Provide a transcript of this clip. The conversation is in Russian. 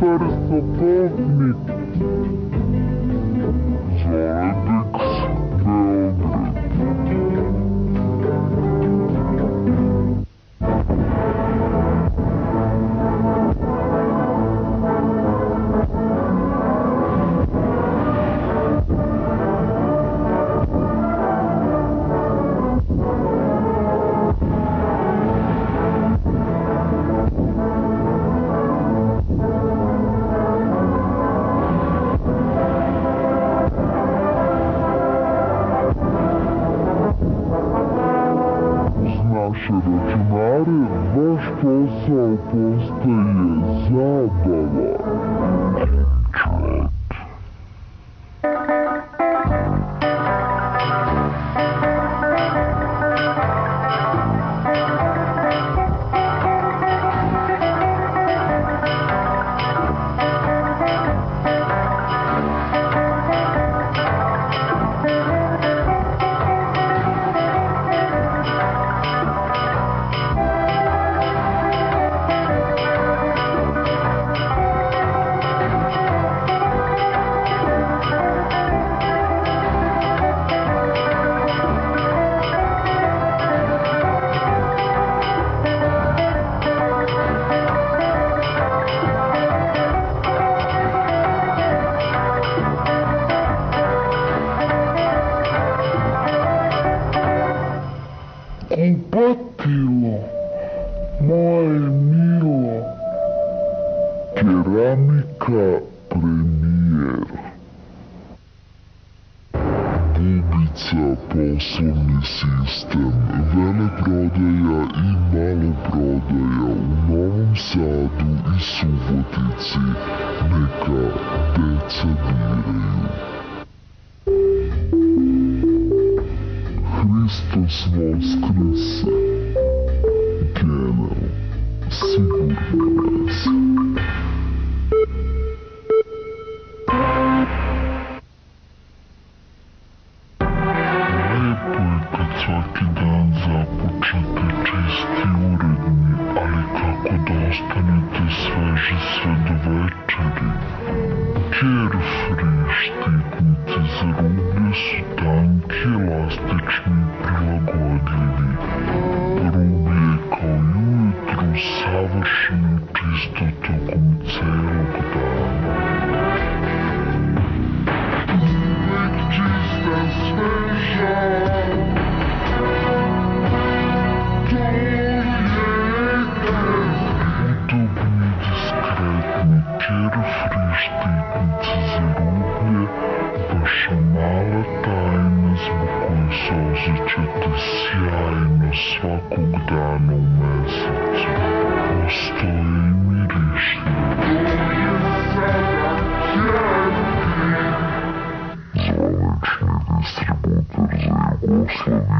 para socorrer-me. раньше начинали, но что-то пустые забыла. upatilo moje milo. Keramika premijer. Bubica poslovni sistem, veleprodaja i maloprodaja u Novom Sadu i Subotici. Neka deca diraju. Христос воскресе! Генел, сигурно вас! Лепо je svaki dan započeti čisti ali kako da ostanete sveži sve do večeri? червь ріжти, куці зарублю, сутанки ластичні прилагоді. Позичити сяйно сваког дано месеца, постои миришно. Званични дистрибутор за Югославия.